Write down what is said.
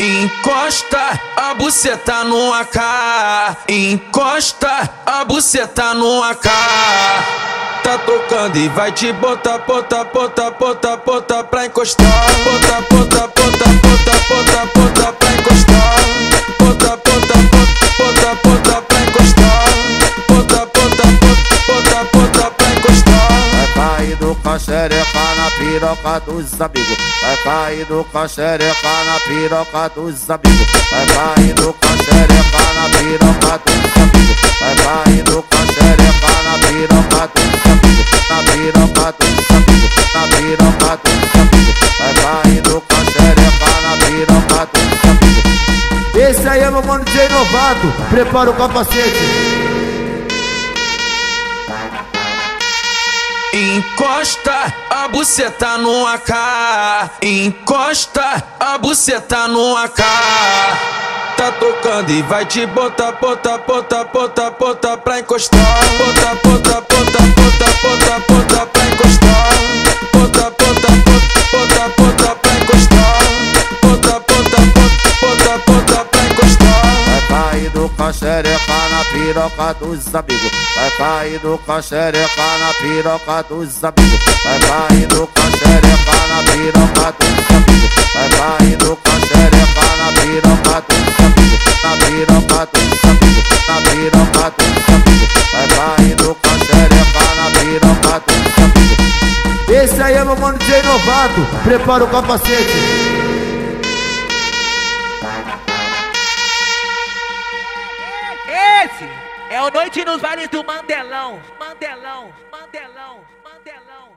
Encosta a buceta no AK. Encosta a buceta no AK. Tá tocando e vai te botar, botar, botar, botar, botar pra encostar. Botar, botar, xereca na piroca dos amigos. Vai cair do xereca na piroca dos amigos. Vai cair do xereca na piroca dos amigos. Vai cair do xereca na piroca dos amigos. Na piroca dos amigos. Na piroca dos amigos. Vai cair do xereca na piroca dos amigos. Esse aí é meu mano de novato. Prepara o capacete. Encosta a buceta no AK. Encosta a buceta no AK. Tá tocando e vai te botar, botar, botar, botar, botar pra encostar. Botar, na piroca dos amigos. Vai cair do xereca na piroca dos amigos. Vai cair do xereca na piroca dos amigos. Vai cair do xereca na piroca dos amigos. Na piroca dos amigos. Na piroca dos amigos. Vai cair do xereca na piroca dos amigos. Esse aí é meu mano de novato. Prepara o capacete. É o Noite nos Vales do Mandelão, Mandelão, Mandelão, Mandelão.